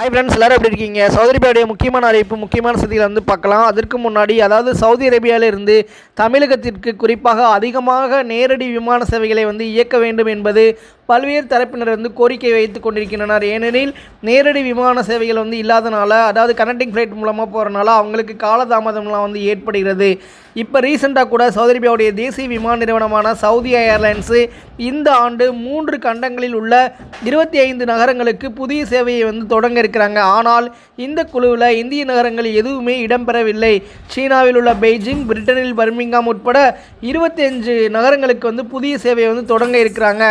Hi friends எல்லாரும் எப்படி இருக்கீங்க? சவுதி அரேபியாவுடைய முக்கியமான அறிவிப்பு முக்கியமான செய்திகளை வந்து பார்க்கலாம். அதற்கு முன்னாடி அதாவது சவுதி அரேபியாவிலிருந்து தமிழகத்திற்கு குறிப்பாக அதிகமாக நேரடி விமான சேவைகளை வந்து இயக்க வேண்டும் என்பது பல்வேறு தரப்பினர் வந்து கோரிக்கை வைத்து கொண்டிருக்கின்றனர். ஏனெனில் நேரடி விமான சேவைகள் வந்து இல்லாதனால அதாவது கனெக்டிங் ஃப்ளைட் மூலமாக போகிறனால அவங்களுக்கு காலதாமதம்லாம் வந்து ஏற்படுகிறது. இப்போ ரீசெண்டாக கூட சவுதி அரேபியாவுடைய தேசிய விமான நிறுவனமான சவுதி ஏர்லைன்ஸு இந்த ஆண்டு மூன்று கண்டங்களில் உள்ள இருபத்தி ஐந்து நகரங்களுக்கு புதிய சேவையை வந்து தொடங்க இருக்கிறாங்க. ஆனால் இந்த குழுவில் இந்திய நகரங்கள் எதுவுமே இடம்பெறவில்லை. சீனாவில் உள்ள பெய்ஜிங் பிரிட்டனில் பர்மிங்காம் உட்பட இருபத்தி அஞ்சு நகரங்களுக்கு வந்து புதிய சேவையை வந்து தொடங்க இருக்கிறாங்க.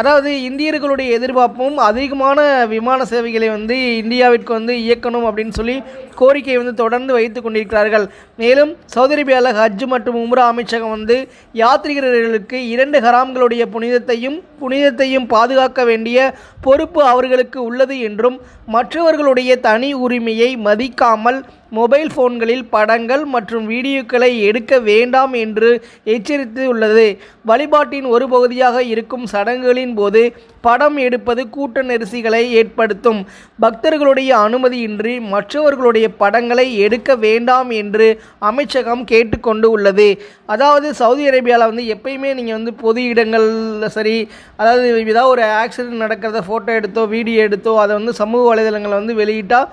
அதாவது இந்தியர்களுடைய எதிர்பார்ப்பும் அதிகமான விமான சேவைகளை வந்து இந்தியாவிற்கு வந்து இயக்கணும் அப்படின்னு சொல்லி கோரிக்கை வந்து தொடர்ந்து வைத்து கொண்டிருக்கிறார்கள். மேலும் சவுதி அரேபியாவில் ஹஜ் மற்றும் உம்ரா அமைச்சகம் வந்து யாத்ரீகர்களுக்கு இரண்டு ஹராம்களுடைய புனிதத்தையும் புனிதத்தையும் பாதுகாக்க வேண்டிய பொறுப்பு அவர்களுக்கு உள்ளது என்றும் மற்றவர்களுடைய தனி உரிமையை மதிக்காமல் மொபைல் போன்களில் படங்கள் மற்றும் வீடியோக்களை எடுக்க வேண்டாம் என்று எச்சரித்து உள்ளது வழிபாட்டின் ஒரு பகுதியாக இருக்கும் சடங்குகளின் போது படம் எடுப்பது கூட்ட நெரிசிகளை ஏற்படுத்தும். பக்தர்களுடைய அனுமதியின்றி மற்றவர்களுடைய படங்களை எடுக்க வேண்டாம் என்று அமைச்சகம் கேட்டுக்கொண்டு உள்ளது. அதாவது சவுதி அரேபியாவில் வந்து எப்பயுமே நீங்கள் வந்து பொது இடங்களில் சரி அதாவது ஏதாவது ஒரு ஆக்சிடென்ட் நடக்கிறத ஃபோட்டோ எடுத்தோ வீடியோ எடுத்தோ அதை வந்து சமூக வலைதளங்களை வந்து வெளியிட்டால்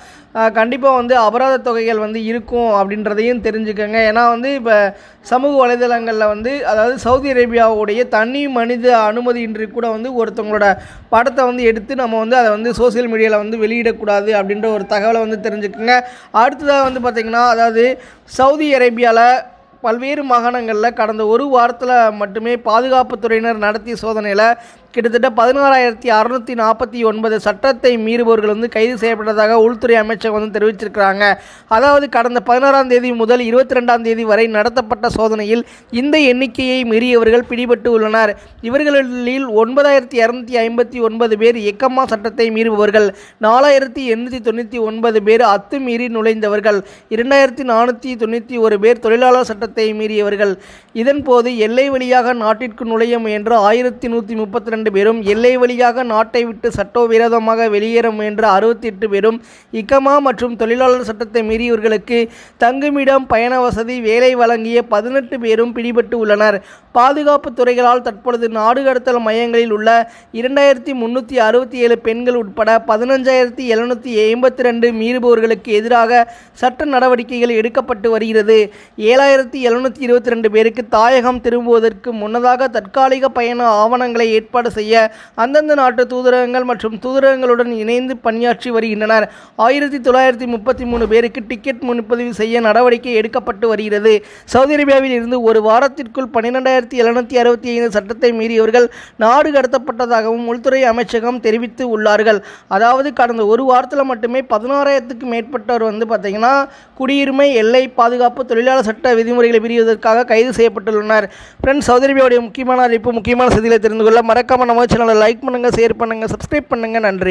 கண்டிப்பாக வந்து அபராத தொகைகள் வந்து இருக்கும் அப்படின்றதையும் தெரிஞ்சுக்கோங்க. ஏன்னா வந்து இப்போ சமூக வலைதளங்களில் வந்து அதாவது சவுதி அரேபியாவுடைய தனி மனித அனுமதியின்றி கூட வந்து ஒருத்தவங்களோட படத்தை வந்து எடுத்து நம்ம வந்து அதை வந்து சோசியல் மீடியாவில் வந்து வெளியிடக்கூடாது அப்படின்ற ஒரு தகவலை வந்து தெரிஞ்சுக்கோங்க. அடுத்ததாக வந்து பார்த்திங்கன்னா அதாவது சவுதி அரேபியாவில் பல்வேறு மாகாணங்களில் கடந்த ஒரு வாரத்தில் மட்டுமே பாதுகாப்புத்துறையினர் நடத்திய சோதனையில் கிட்டத்தட்ட பதினாறாயிரத்தி அறுநூற்றி நாற்பத்தி ஒன்பது சட்டத்தை மீறுபவர்கள் வந்து கைது செய்யப்பட்டதாக உள்துறை அமைச்சகம் வந்து தெரிவிச்சிருக்கிறாங்க. அதாவது கடந்த பதினாறாம் தேதி முதல் இருபத்தி ரெண்டாம் தேதி வரை நடத்தப்பட்ட சோதனையில் இந்த எண்ணிக்கையை மீறியவர்கள் பிடிபட்டு உள்ளனர். இவர்களில் ஒன்பதாயிரத்தி இரநூத்தி ஐம்பத்தி ஒன்பது பேர் எக்கம்மா சட்டத்தை மீறுபவர்கள் நாலாயிரத்தி எண்ணூற்றி தொண்ணூற்றி ஒன்பது பேர் அத்துமீறி நுழைந்தவர்கள் இரண்டாயிரத்தி நானூற்றி தொண்ணூற்றி ஒரு பேர் தொழிலாளர் சட்டத்தை மீறியவர்கள். இதன்போது எல்லை வழியாக நாட்டிற்கு நுழைய முயன்ற ஆயிரத்தி நூற்றி முப்பத்தி ரெண்டு பேரும் எல்லை வழியாக நாட்டை விட்டு சட்டவிரோதமாக வெளியேற முயன்ற அறுபத்தி எட்டு பேரும் இக்கமா மற்றும் தொழிலாளர் சட்டத்தை மீறியவர்களுக்கு தங்குமிடம் பயண வசதி வேலை வழங்கிய பதினெட்டு பேரும் பிடிபட்டு உள்ளனர். பாதுகாப்பு துறைகளால் தற்பொழுது நாடு கடத்தல் மையங்களில் உள்ள இரண்டாயிரத்தி முன்னூற்றி அறுபத்தி ஏழு பெண்கள் உட்பட பதினஞ்சாயிரத்தி எழுநூற்றி எண்பத்தி ரெண்டு மீறுபவர்களுக்கு எதிராக சட்ட நடவடிக்கைகள் எடுக்கப்பட்டு வருகிறது. ஏழாயிரத்தி எழுநூற்றி இருபத்தி ரெண்டு பேருக்கு தாயகம் திரும்புவதற்கு முன்னதாக தற்காலிக பயண ஆவணங்களை ஏற்பாடு செய்ய அந்தந்த நாட்டு தூதரகங்கள் மற்றும் தூதரகங்களுடன் இணைந்து பணியாற்றி வருகின்றனர். ஆயிரத்தி தொள்ளாயிரத்தி முப்பத்தி மூணு பேருக்கு டிக்கெட் முன்பதிவு செய்ய நடவடிக்கை எடுக்கப்பட்டு வருகிறது. சவுதி அரேபியாவில் இருந்து ஒரு வாரத்திற்குள் பன்னிரெண்டாயிரத்தி எழுநூற்றி அறுபத்தி ஐந்து சட்டத்தை மீறியவர்கள் நாடு கடத்தப்பட்டதாகவும் உள்துறை அமைச்சகம் தெரிவித்து உள்ளார்கள். அதாவது கடந்த ஒரு வாரத்தில் மட்டுமே பதினாறாயிரத்துக்கு மேற்பட்டவர் வந்து பார்த்திங்கன்னா குடியுரிமை எல்லை பாதுகாப்பு தொழிலாளர் சட்ட விதிமுறைகளை மீறியதற்காக கைது செய்யப்பட்டுள்ளனர். ஃப்ரெண்ட்ஸ் சவுதி அரேபியாவுடைய முக்கியமான அறிவிப்பு முக்கியமான செய்திகளை தெரிந்து கொள்ள மறக்காம நம்ம சேனலை லைக் பண்ணுங்கள் ஷேர் பண்ணுங்கள் சப்ஸ்கிரைப் பண்ணுங்கள் நன்றி.